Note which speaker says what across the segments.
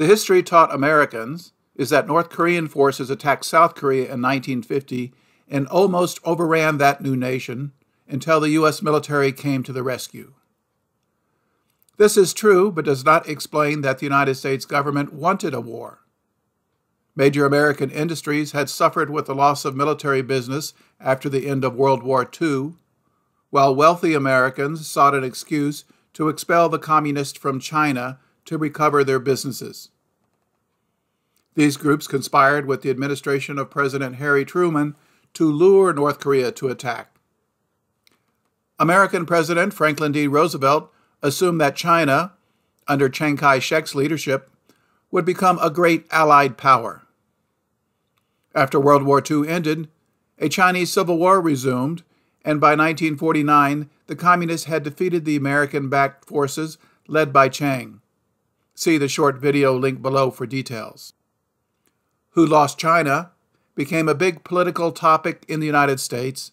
Speaker 1: The history taught Americans is that North Korean forces attacked South Korea in 1950 and almost overran that new nation until the U.S. military came to the rescue. This is true, but does not explain that the United States government wanted a war. Major American industries had suffered with the loss of military business after the end of World War II, while wealthy Americans sought an excuse to expel the communists from China to recover their businesses. These groups conspired with the administration of President Harry Truman to lure North Korea to attack. American President Franklin D. Roosevelt assumed that China, under Chiang Kai shek's leadership, would become a great allied power. After World War II ended, a Chinese civil war resumed, and by 1949, the communists had defeated the American backed forces led by Chiang. See the short video link below for details. Who Lost China became a big political topic in the United States,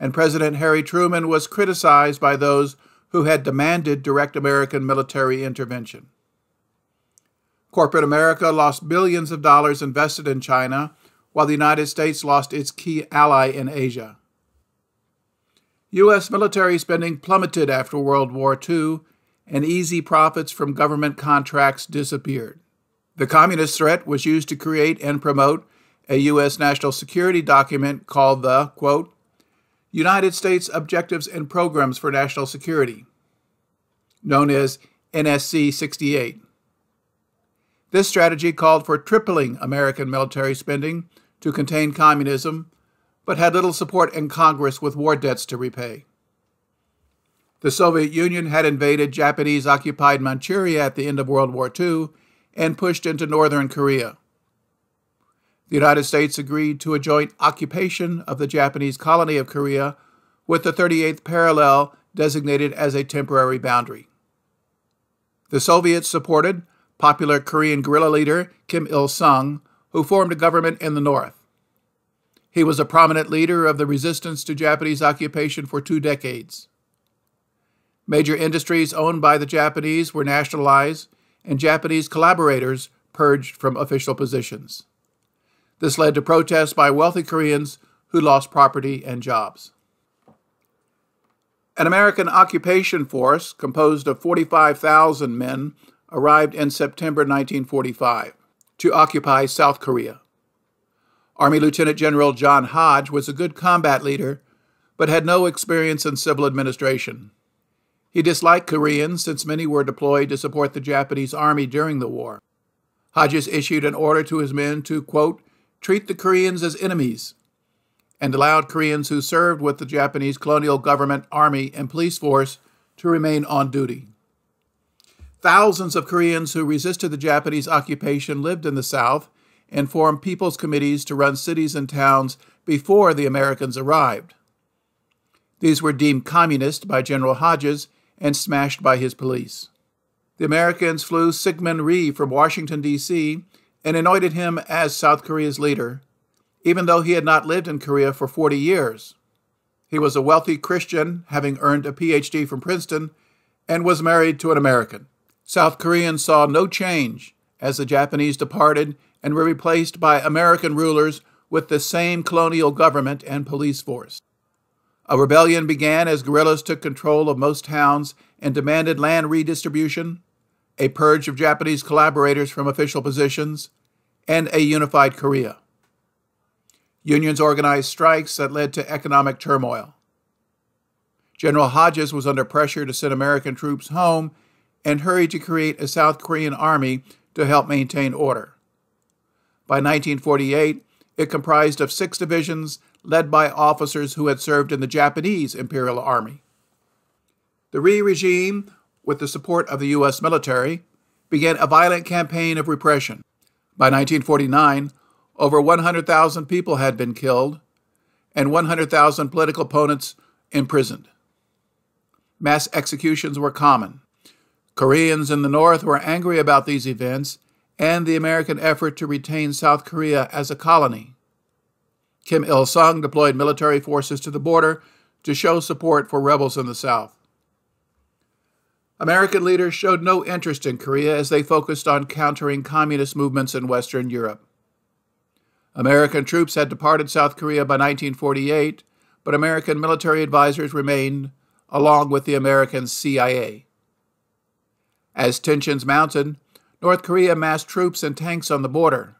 Speaker 1: and President Harry Truman was criticized by those who had demanded direct American military intervention. Corporate America lost billions of dollars invested in China, while the United States lost its key ally in Asia. U.S. military spending plummeted after World War II, and easy profits from government contracts disappeared. The communist threat was used to create and promote a U.S. national security document called the, quote, United States Objectives and Programs for National Security, known as NSC 68. This strategy called for tripling American military spending to contain communism, but had little support in Congress with war debts to repay. The Soviet Union had invaded Japanese occupied Manchuria at the end of World War II and pushed into northern Korea. The United States agreed to a joint occupation of the Japanese colony of Korea with the 38th parallel designated as a temporary boundary. The Soviets supported popular Korean guerrilla leader Kim Il sung, who formed a government in the north. He was a prominent leader of the resistance to Japanese occupation for two decades. Major industries owned by the Japanese were nationalized, and Japanese collaborators purged from official positions. This led to protests by wealthy Koreans who lost property and jobs. An American occupation force composed of 45,000 men arrived in September 1945 to occupy South Korea. Army Lieutenant General John Hodge was a good combat leader, but had no experience in civil administration. He disliked Koreans since many were deployed to support the Japanese army during the war. Hodges issued an order to his men to, quote, treat the Koreans as enemies, and allowed Koreans who served with the Japanese colonial government, army, and police force to remain on duty. Thousands of Koreans who resisted the Japanese occupation lived in the South and formed people's committees to run cities and towns before the Americans arrived. These were deemed communist by General Hodges and smashed by his police. The Americans flew Syngman Rhee from Washington, D.C., and anointed him as South Korea's leader, even though he had not lived in Korea for 40 years. He was a wealthy Christian, having earned a PhD from Princeton, and was married to an American. South Koreans saw no change as the Japanese departed and were replaced by American rulers with the same colonial government and police force. A rebellion began as guerrillas took control of most towns and demanded land redistribution, a purge of Japanese collaborators from official positions, and a unified Korea. Unions organized strikes that led to economic turmoil. General Hodges was under pressure to send American troops home and hurried to create a South Korean army to help maintain order. By 1948, it comprised of six divisions led by officers who had served in the Japanese Imperial Army. The Rhee regime, with the support of the U.S. military, began a violent campaign of repression. By 1949, over 100,000 people had been killed and 100,000 political opponents imprisoned. Mass executions were common. Koreans in the North were angry about these events and the American effort to retain South Korea as a colony. Kim Il sung deployed military forces to the border to show support for rebels in the South. American leaders showed no interest in Korea as they focused on countering communist movements in Western Europe. American troops had departed South Korea by 1948, but American military advisors remained, along with the American CIA. As tensions mounted, North Korea massed troops and tanks on the border.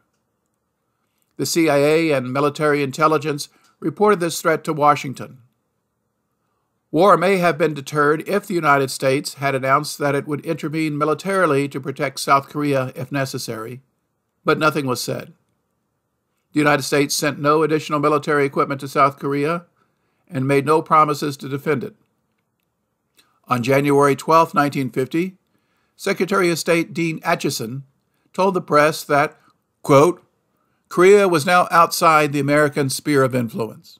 Speaker 1: The CIA and military intelligence reported this threat to Washington. War may have been deterred if the United States had announced that it would intervene militarily to protect South Korea if necessary, but nothing was said. The United States sent no additional military equipment to South Korea and made no promises to defend it. On January 12, 1950, Secretary of State Dean Acheson told the press that, quote, Korea was now outside the American sphere of influence.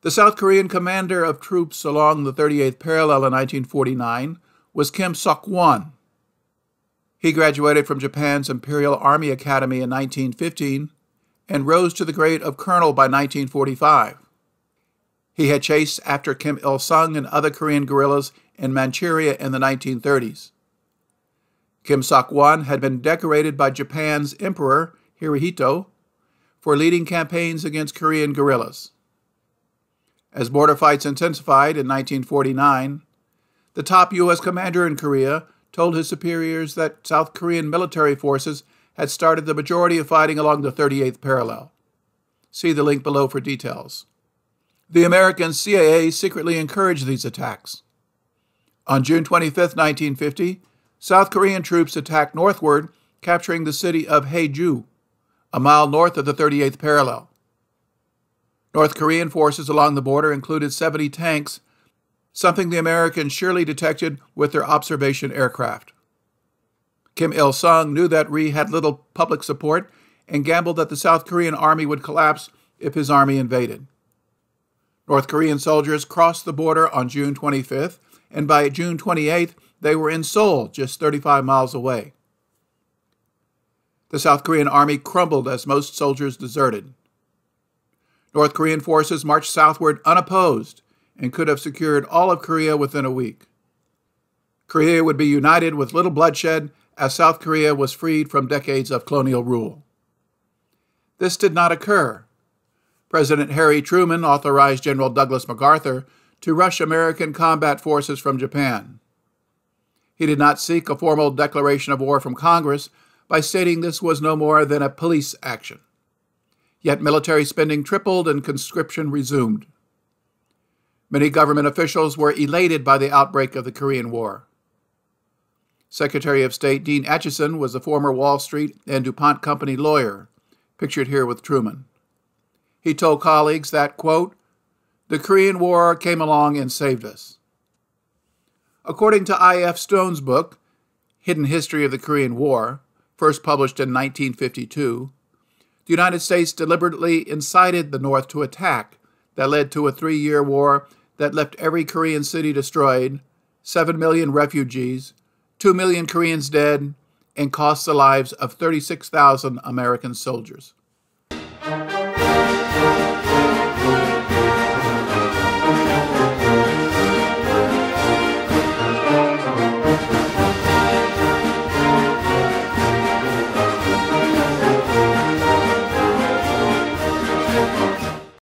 Speaker 1: The South Korean commander of troops along the 38th parallel in 1949 was Kim Sok Won. He graduated from Japan's Imperial Army Academy in 1915 and rose to the grade of colonel by 1945. He had chased after Kim Il sung and other Korean guerrillas in Manchuria in the 1930s. Kim Sok Won had been decorated by Japan's Emperor Hirohito for leading campaigns against Korean guerrillas. As border fights intensified in 1949, the top U.S. commander in Korea told his superiors that South Korean military forces had started the majority of fighting along the 38th parallel. See the link below for details. The American CIA secretly encouraged these attacks. On June 25, 1950, South Korean troops attacked northward, capturing the city of Haeju, a mile north of the 38th parallel. North Korean forces along the border included 70 tanks, something the Americans surely detected with their observation aircraft. Kim Il sung knew that Rhee had little public support and gambled that the South Korean army would collapse if his army invaded. North Korean soldiers crossed the border on June 25th, and by June 28th, they were in Seoul, just 35 miles away. The South Korean army crumbled as most soldiers deserted. North Korean forces marched southward unopposed and could have secured all of Korea within a week. Korea would be united with little bloodshed as South Korea was freed from decades of colonial rule. This did not occur. President Harry Truman authorized General Douglas MacArthur to rush American combat forces from Japan. He did not seek a formal declaration of war from Congress by stating this was no more than a police action. Yet military spending tripled and conscription resumed. Many government officials were elated by the outbreak of the Korean War. Secretary of State Dean Acheson was a former Wall Street and DuPont Company lawyer, pictured here with Truman. He told colleagues that, quote, the Korean War came along and saved us. According to I.F. Stone's book, Hidden History of the Korean War, first published in 1952, the United States deliberately incited the North to attack that led to a three year war that left every Korean city destroyed, 7 million refugees, 2 million Koreans dead, and cost the lives of 36,000 American soldiers.